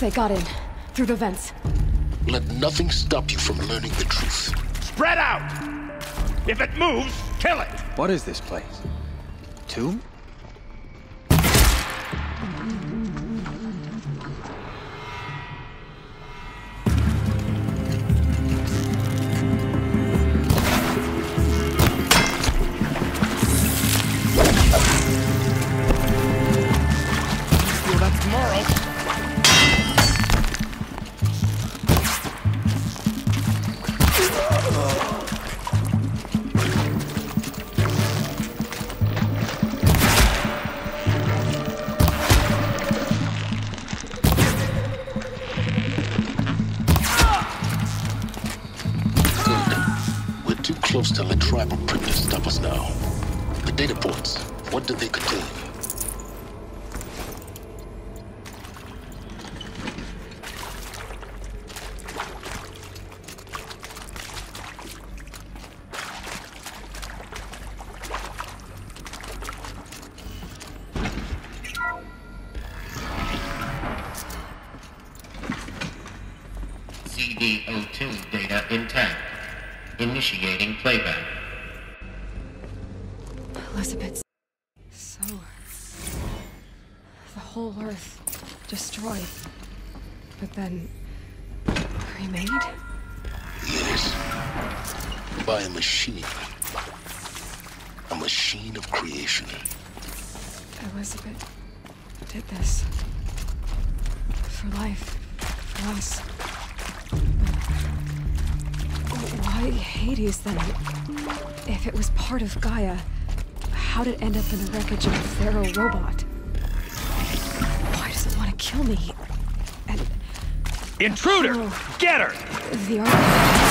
They got in. Through the vents. Let nothing stop you from learning the truth. Spread out! If it moves, kill it! What is this place? Tomb? CD02 data intact. Initiating playback. Elizabeth. So. The whole Earth destroyed. But then. remade? Yes. By a machine. A machine of creation. Elizabeth did this. For life. For us. Hades then? If it was part of Gaia, how did it end up in the wreckage of a Faro robot? Why does it want to kill me? And Intruder! Oh. Get her! the artifact.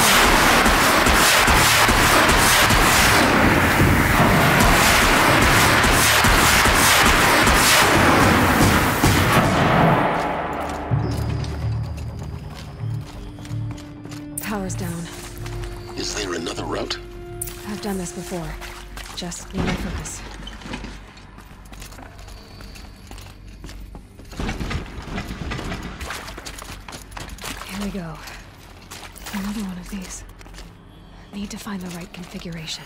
Before. Just need my focus. Here we go. Another one of these. Need to find the right configuration.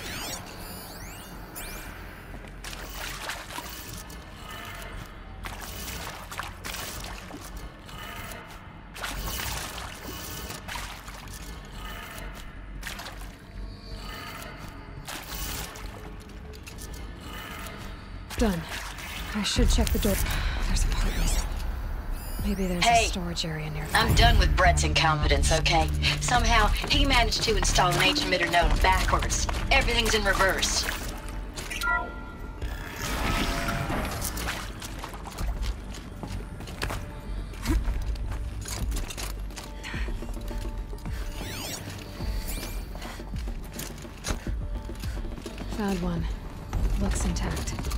Should check the door. There's a part. Maybe there's Hey. a storage area nearby. I'm done with Brett's incompetence, okay? Somehow, he managed to install an H-emitter node backwards. Everything's in reverse. Found one. Looks intact.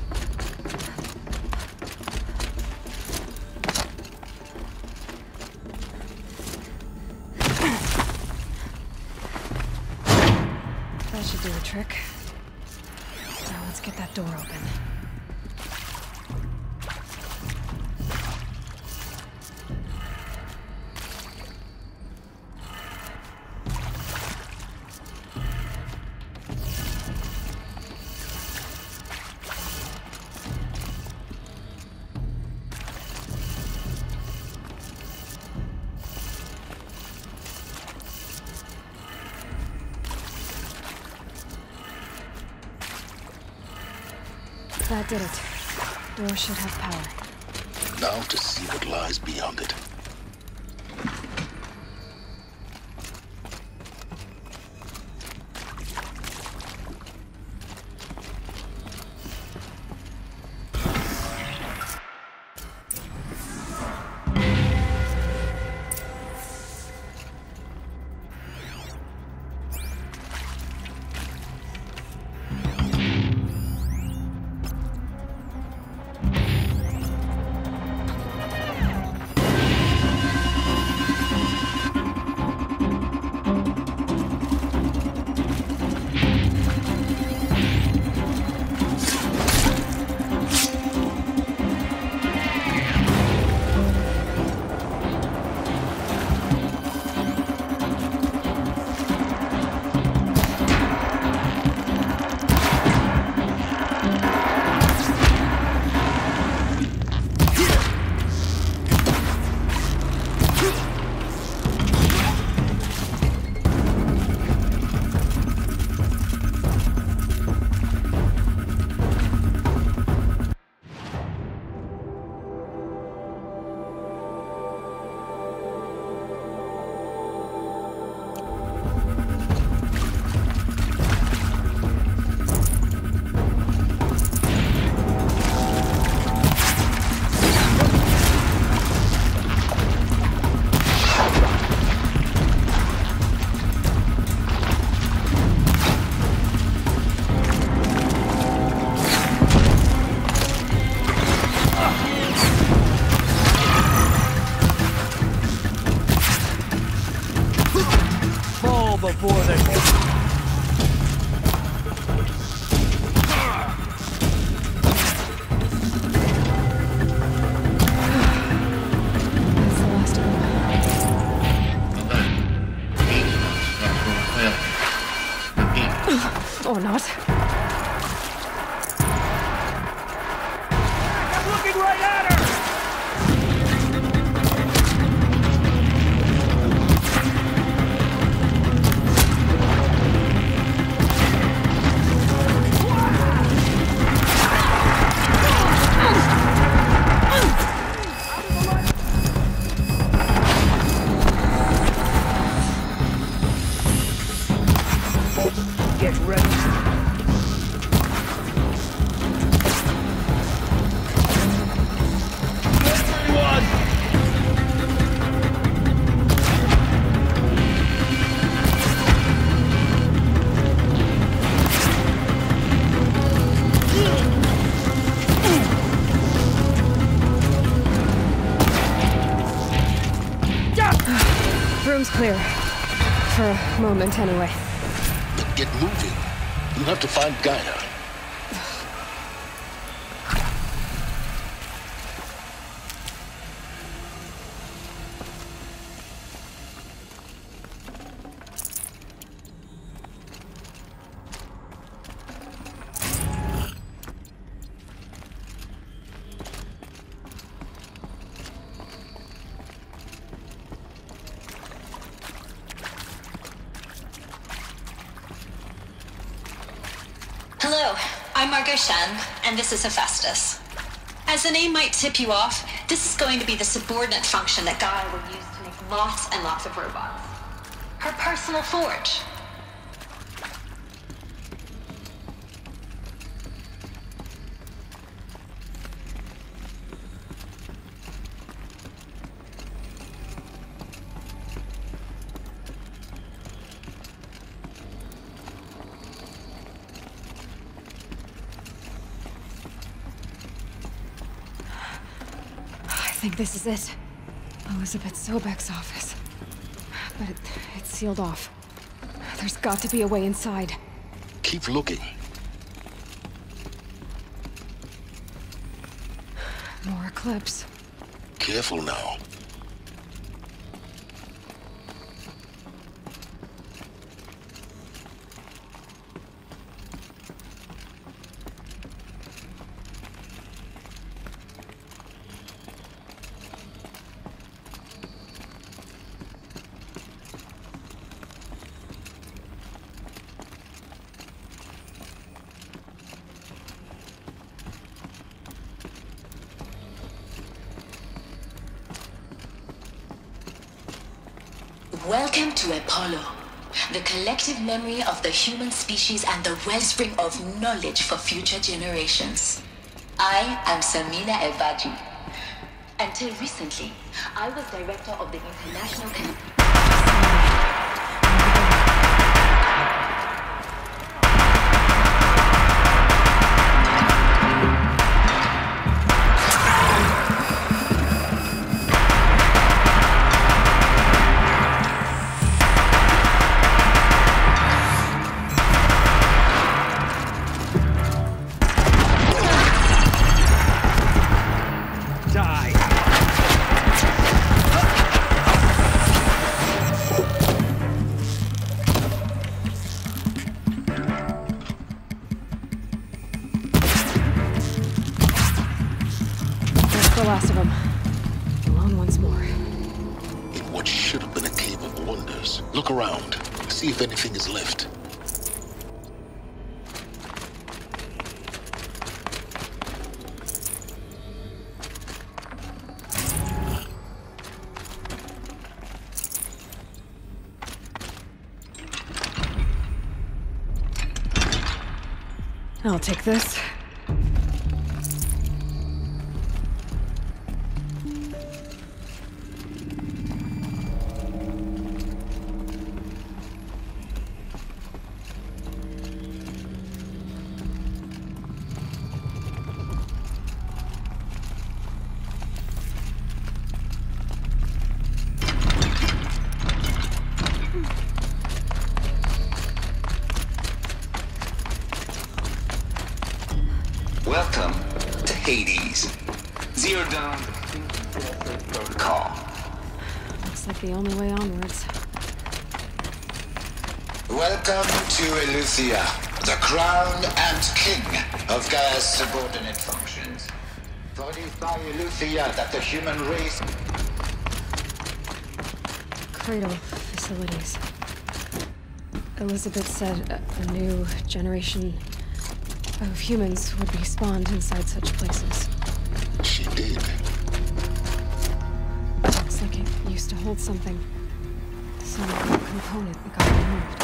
Now let's get that door open. Should have power. Now to see what lies beyond it. Moment, anyway. But get moving. You have to find Gaia. Is Hephaestus. As the name might tip you off, this is going to be the subordinate function that Gaia will use to make lots and lots of robots. Her personal forge. This is it. Elizabeth Sobeck's office. But it, it's sealed off. There's got to be a way inside. Keep looking. More eclipse. Careful now. Welcome to Apollo, the collective memory of the human species and the wellspring of knowledge for future generations. I am Samina Ebadji. Until recently, I was director of the International I'll take this. Elizabeth said a, a new generation of humans would be spawned inside such places. She did. Looks like it used to hold something. Some component that got removed.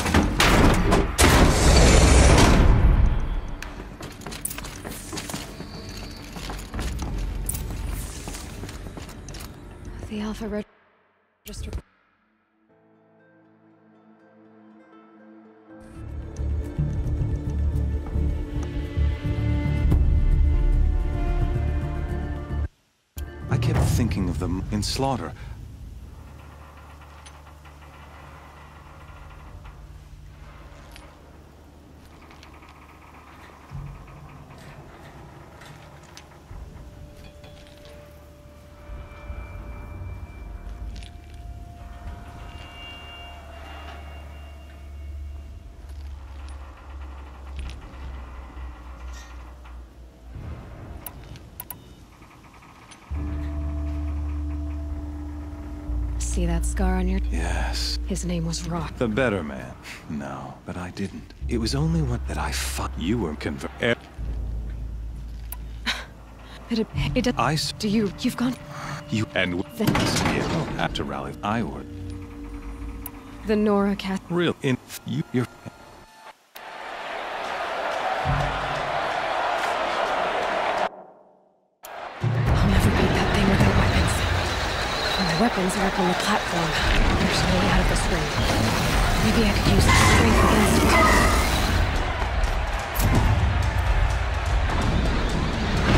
The Alpha Register. In slaughter. See that scar on your... Yes. His name was Rost. The better man. No, but I didn't. It was only when that I fought you were convert. Eh. It, it, it, I do you... You've gone... you and w- The, had to rally. I would. the Nora cat... Real in you. You're. Up on the platform. There's no way out of this ring. Maybe I could use the strength against it.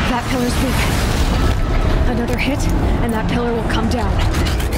That pillar's weak. Another hit, and that pillar will come down.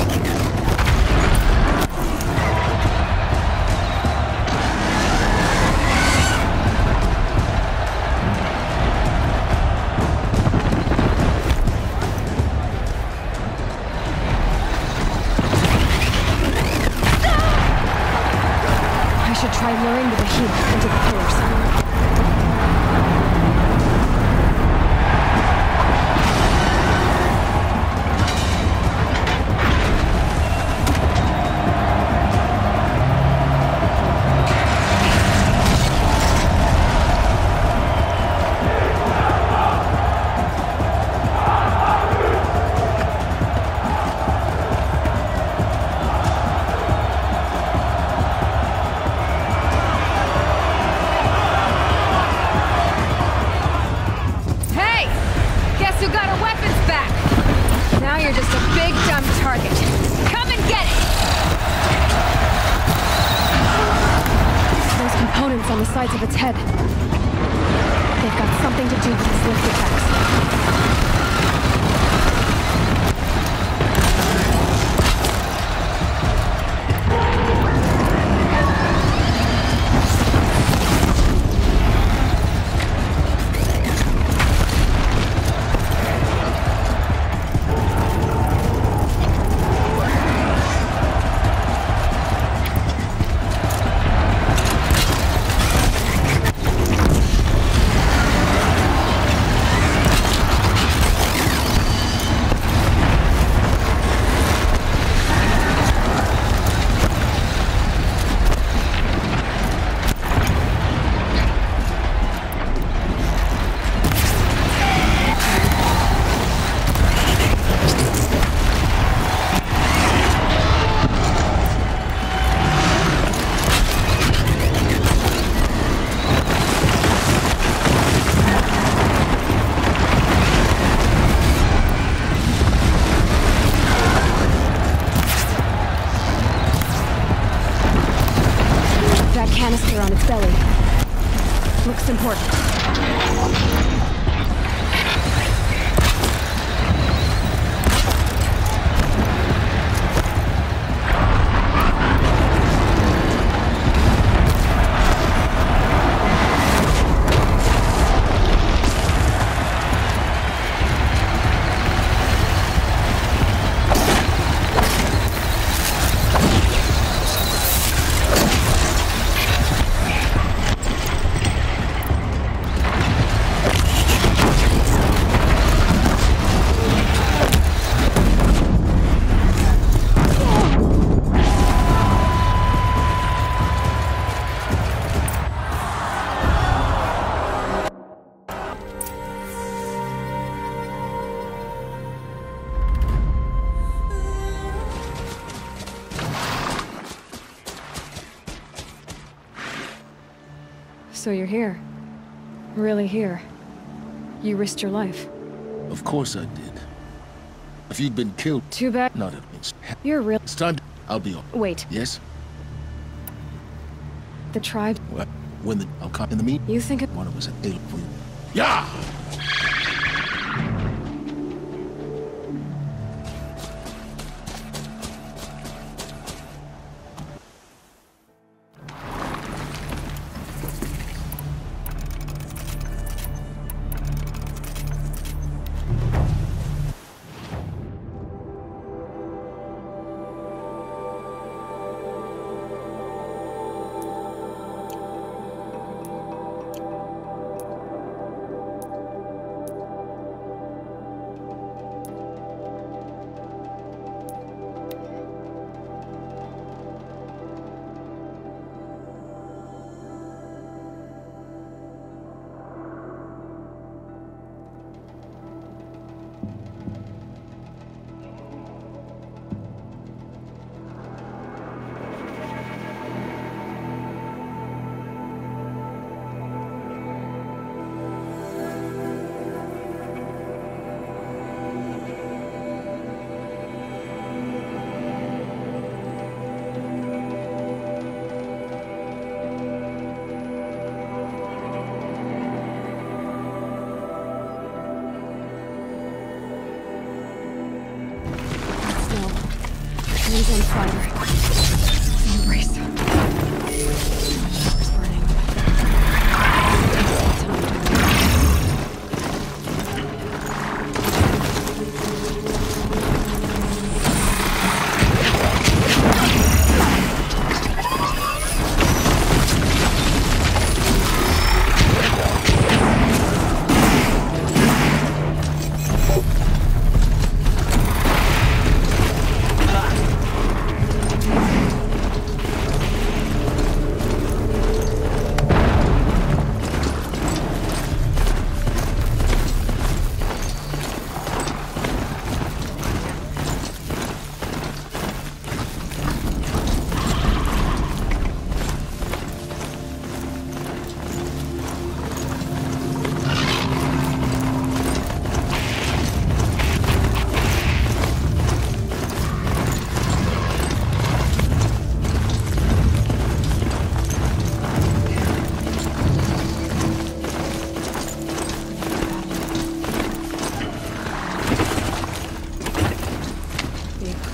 So you're here. Really here. You risked your life. Of course I did. If you'd been killed, Too bad. not at least. You're real. It's time. To, I'll be on. Wait, Yes. the tribe. Well, when the I'll come in the meet. You think it. One of us. Yeah.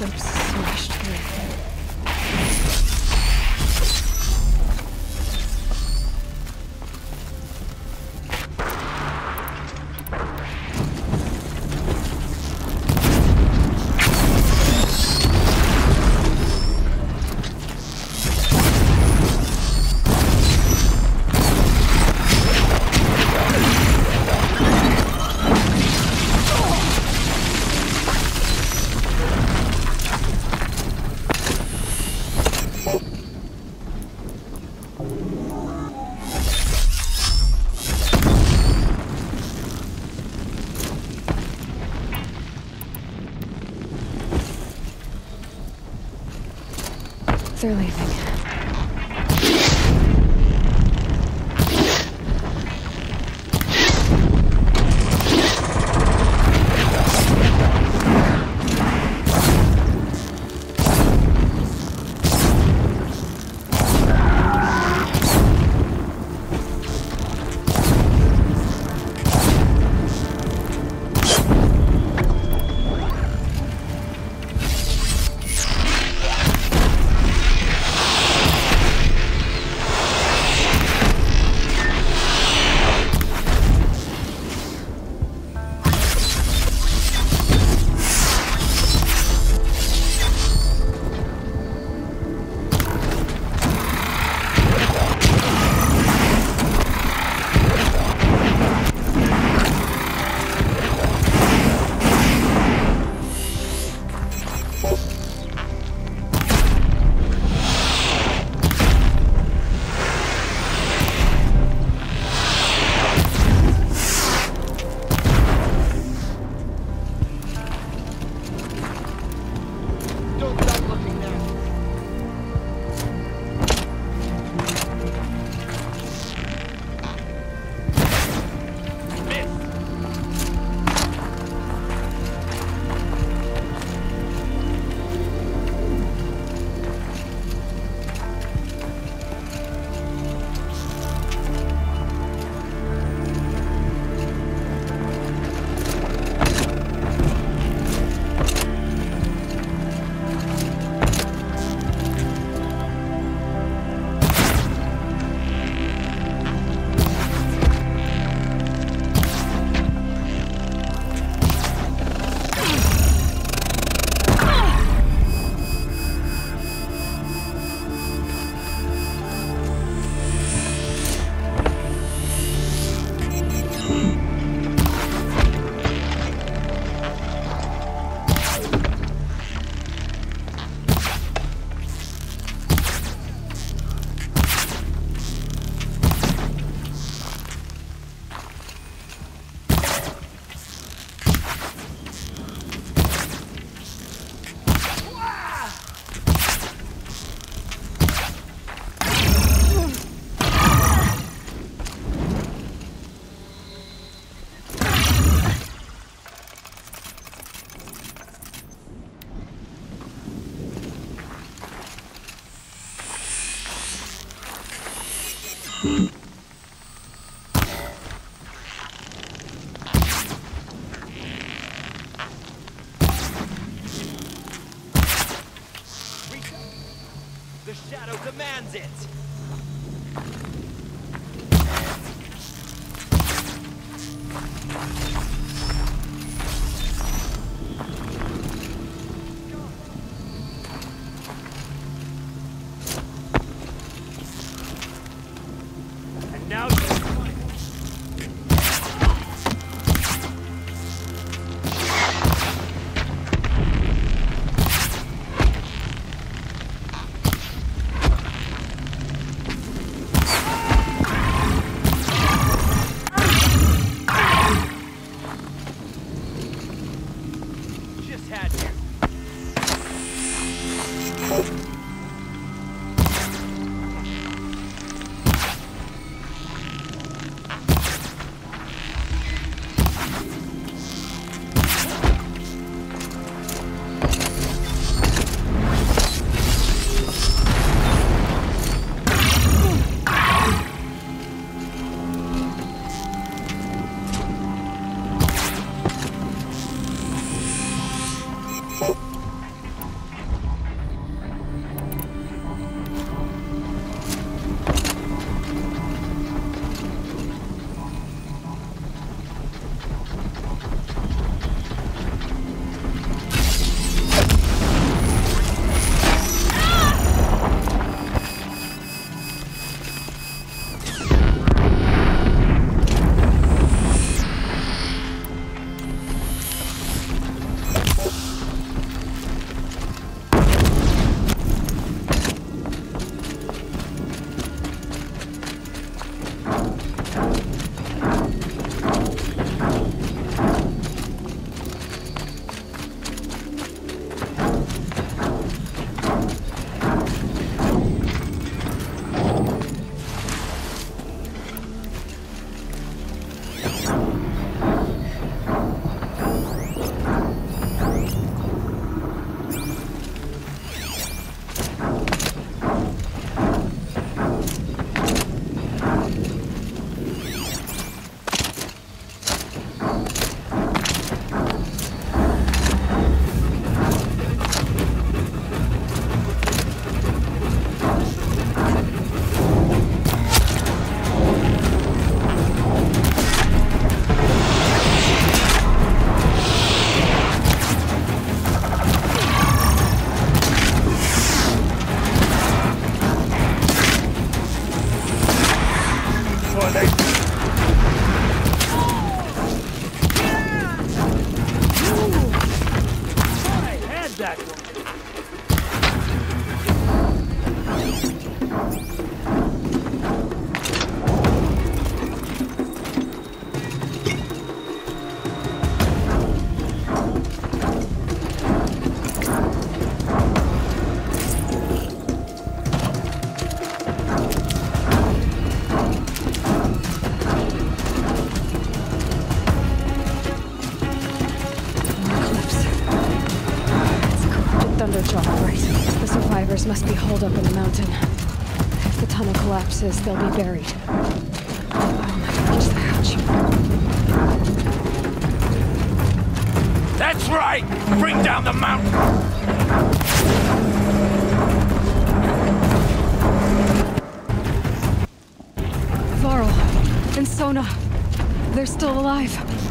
The shadow commands it. corpses, they'll be buried. Oh, That's right! Bring down the mountain! and Sona. They're still alive.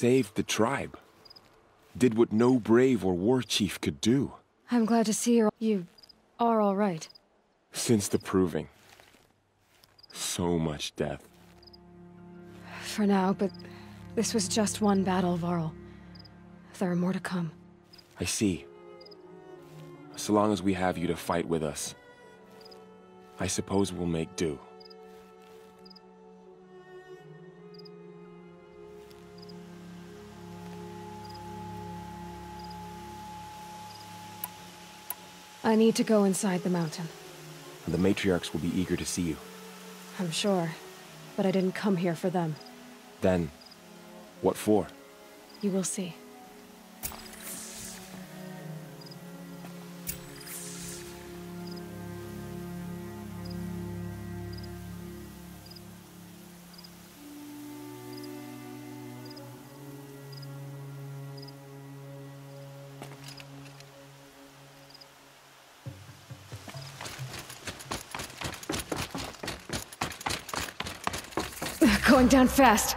Saved the tribe. Did what no brave or war chief could do. I'm glad to see you're, you are all right. Since the proving. So much death. For now, but this was just one battle, Varl. There are more to come. I see. So long as we have you to fight with us, I suppose we'll make do. I need to go inside the mountain. The matriarchs will be eager to see you. I'm sure. But I didn't come here for them. Then, what for? You will see. Down fast.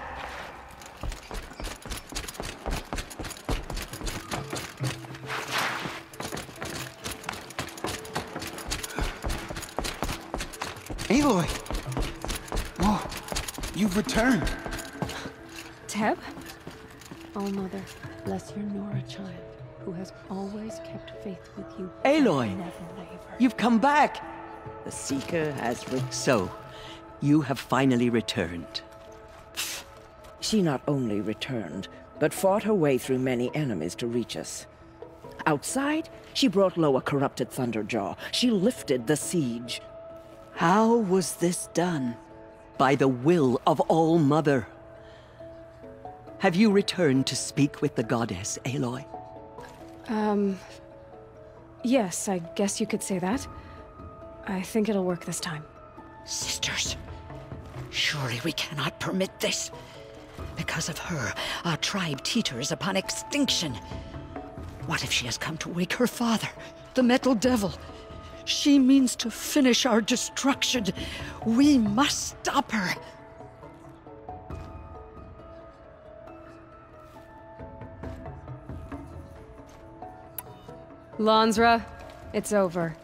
Aloy! Oh, you've returned. Teb? Oh, Mother, bless your Nora child, who has always kept faith with you. Aloy! and Never wavered. You've come back! The Seeker has re- So, you have finally returned. She not only returned, but fought her way through many enemies to reach us. Outside, she brought low a corrupted Thunderjaw. She lifted the siege. How was this done? By the will of All Mother. Have you returned to speak with the goddess, Aloy? Um. Yes, I guess you could say that. I think it'll work this time. Sisters, surely we cannot permit this. Because of her, our tribe teeters upon extinction. What if she has come to wake her father, the Metal Devil? She means to finish our destruction. We must stop her. Lansra, it's over.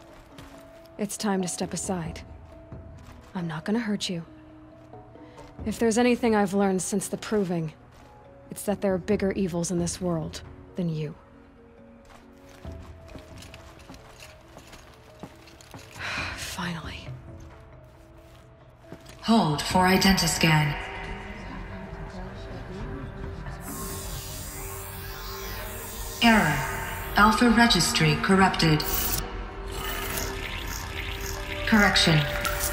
It's time to step aside. I'm not gonna hurt you. If there's anything I've learned since the Proving, it's that there are bigger evils in this world than you. Finally. Hold for identiscan. Error. Alpha registry corrupted. Correction.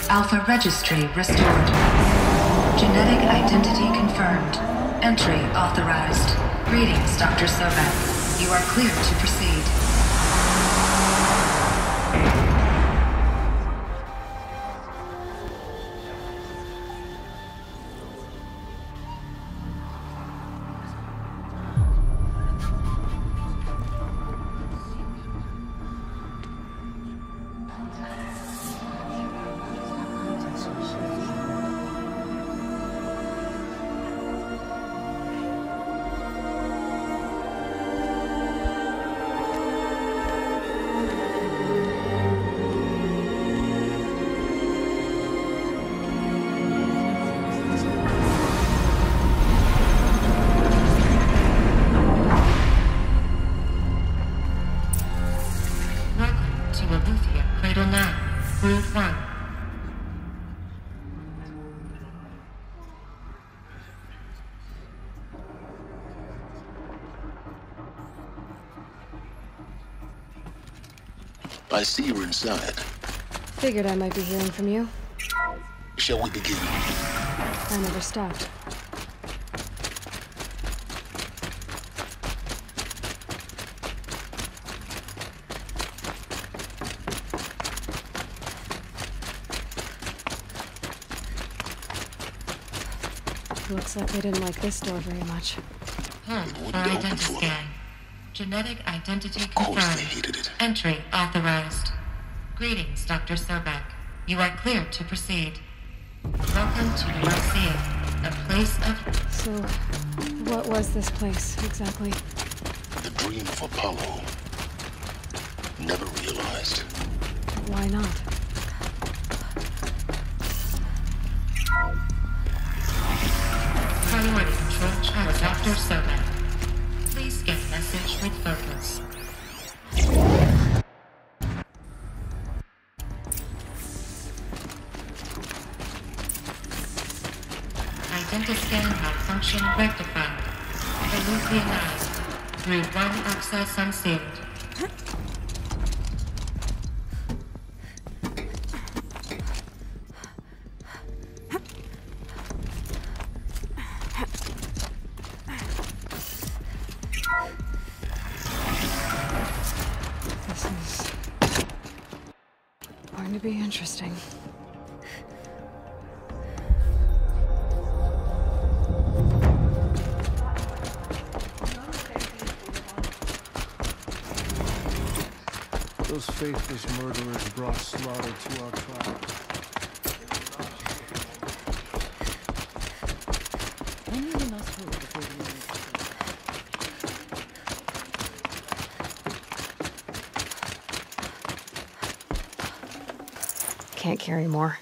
Alpha registry restored. Genetic identity confirmed. Entry authorized. Greetings, Dr. Sobeck. You are clear to proceed. I see you're inside. Figured I might be hearing from you. Shall we begin? I never stopped. Looks like they didn't like this door very much. Home for identity scan. Genetic identity confirmed. Entry authorized. Greetings, Dr. Sobeck. You are cleared to proceed. Welcome to Marcia, a place of... So, what was this place, exactly? The dream of Apollo. Never realized. Why not? Priority control channel Dr. Sobeck. Focus. Identiscan malfunction rectified. Eluthionized. Route 1 access unsealed. Can't carry more.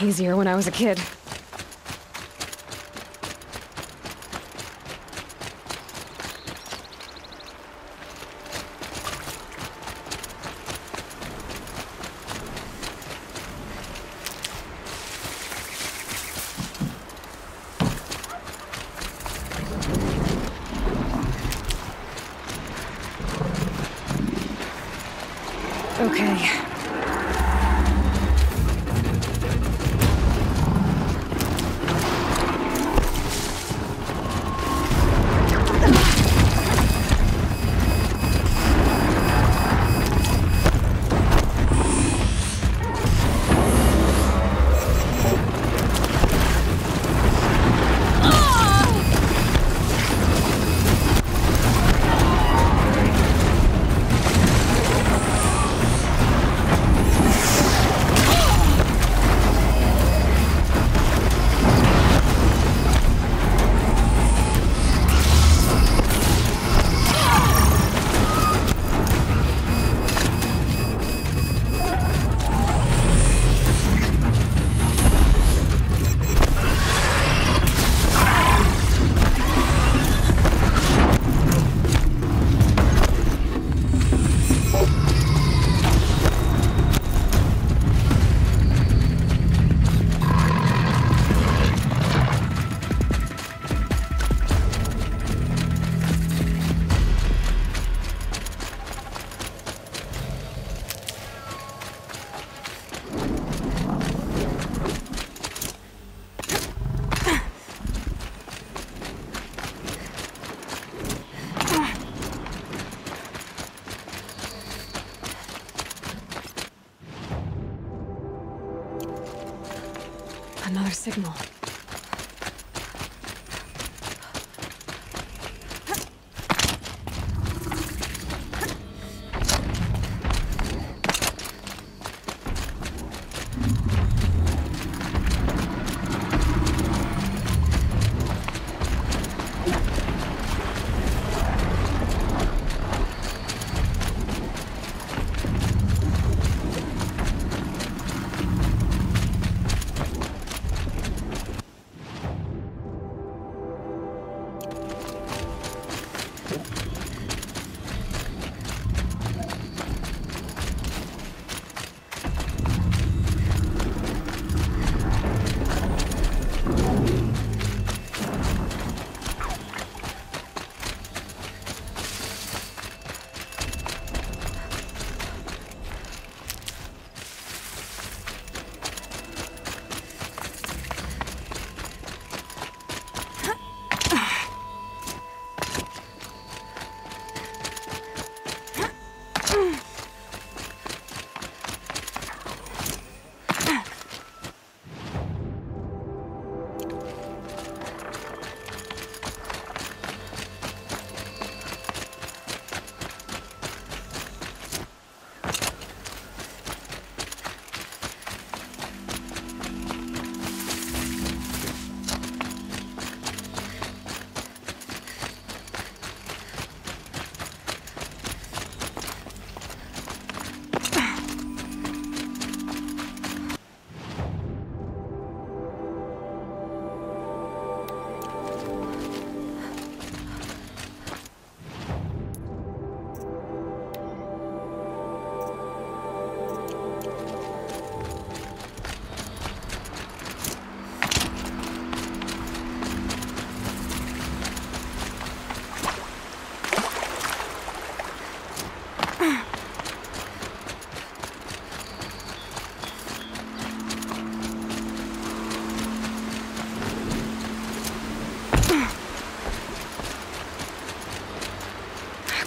Easier when I was a kid.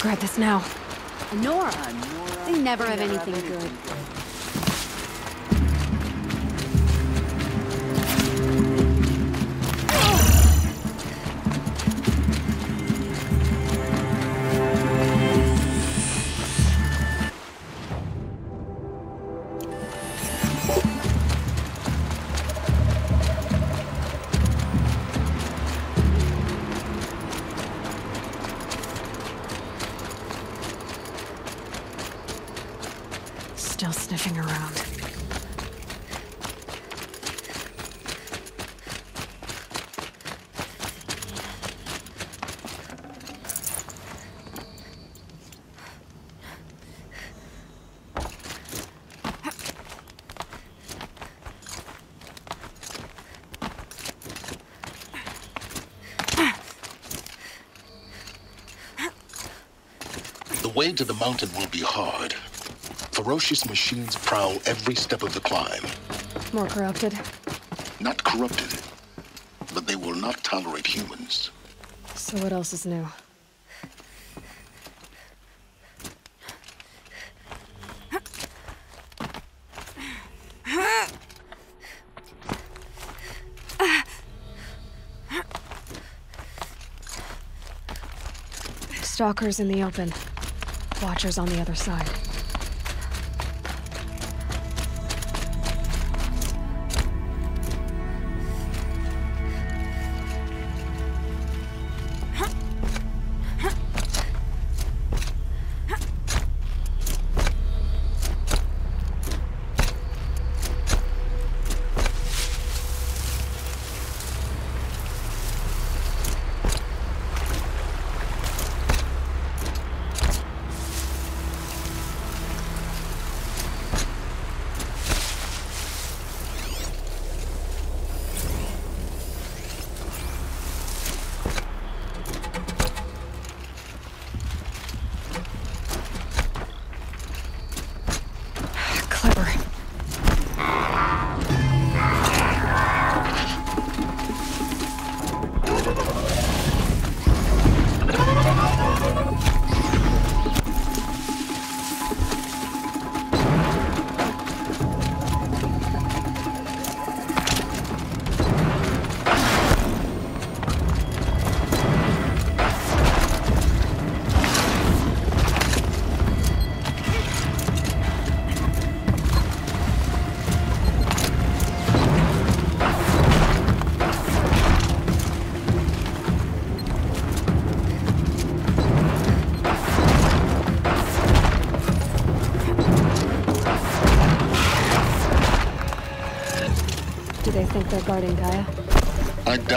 Grab this now. Nora, they never have anything good. Way to the mountain will be hard. Ferocious machines prowl every step of the climb. More corrupted. Not corrupted, but they will not tolerate humans. So what else is new? Stalkers in the open. Watchers on the other side.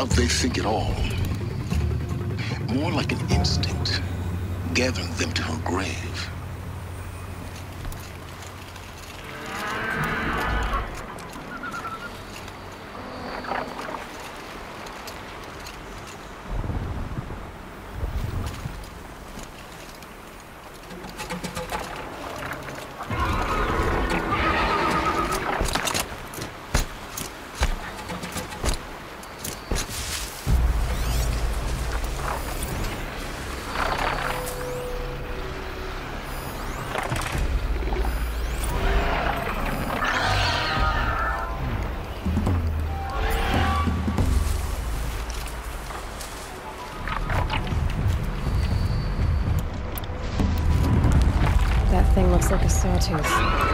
Doubt they think at all. More like an instinct, gathering them to her grave. Sawtooth.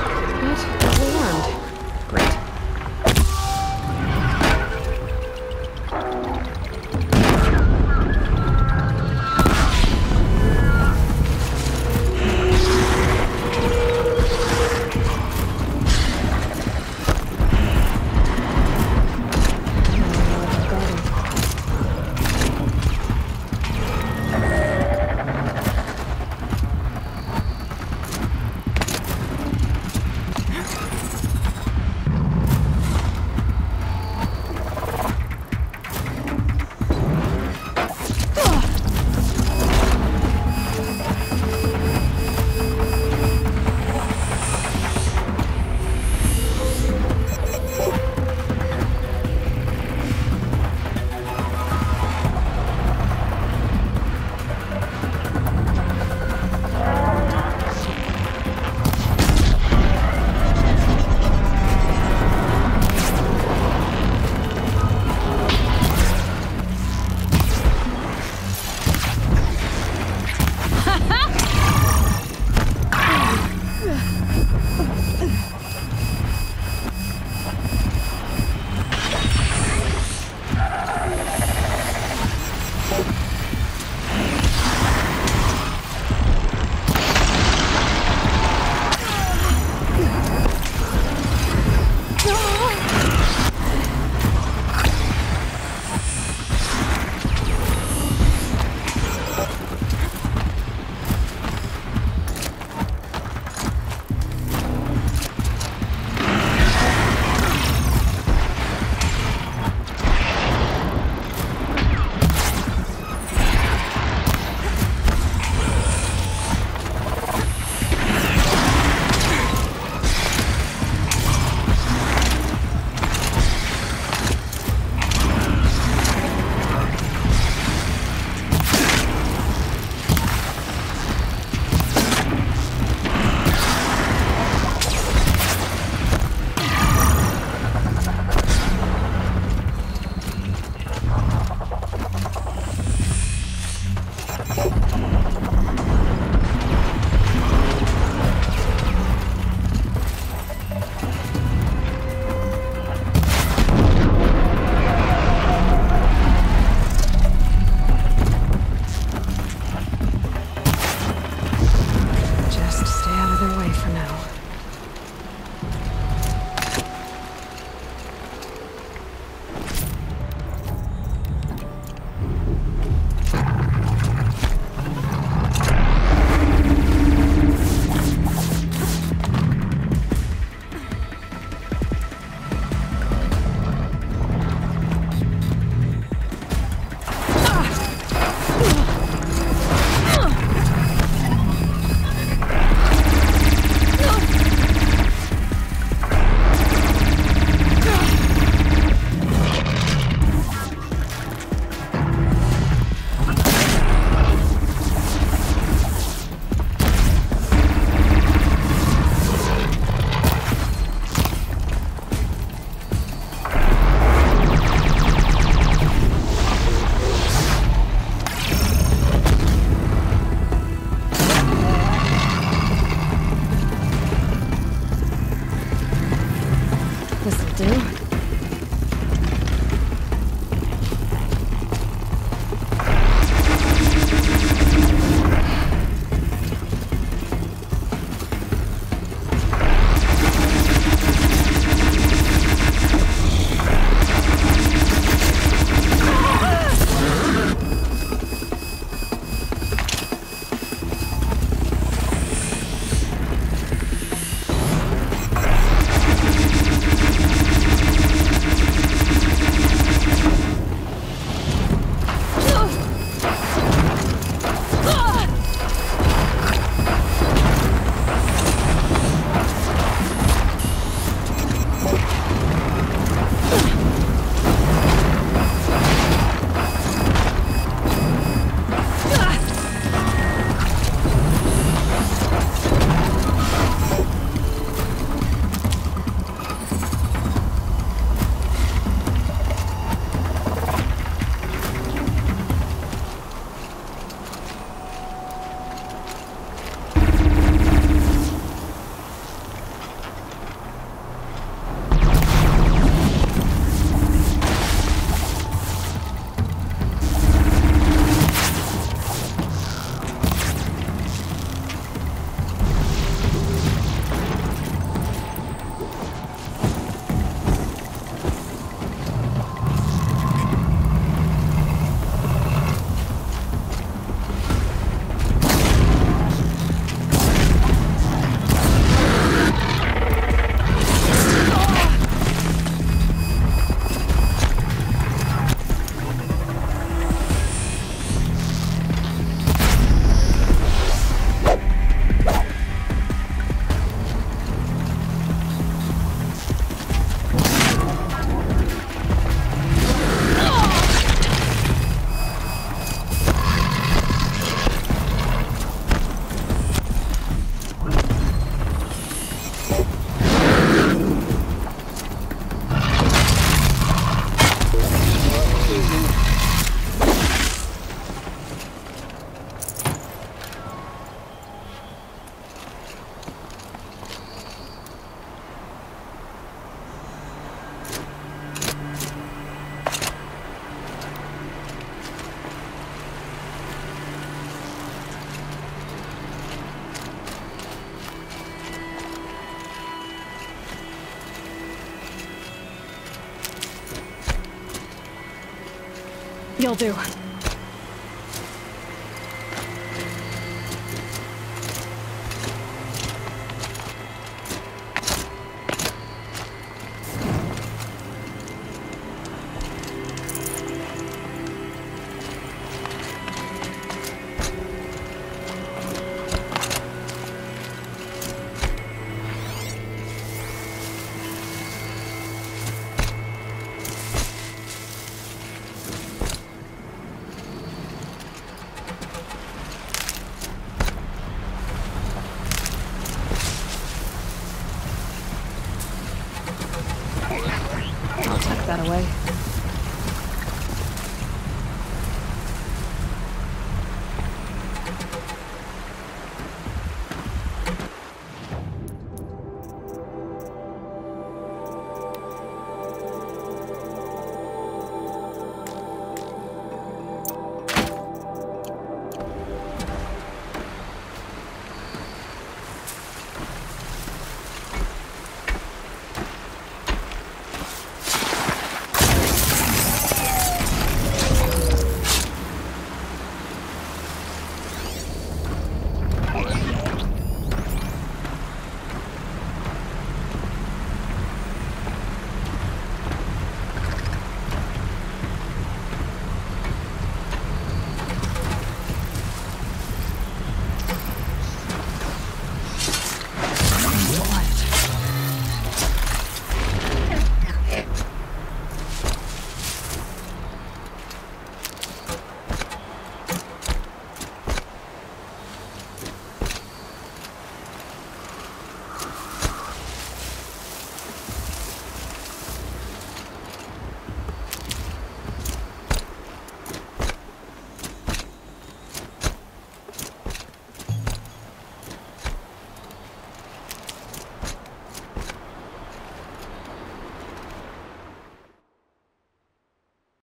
You'll do.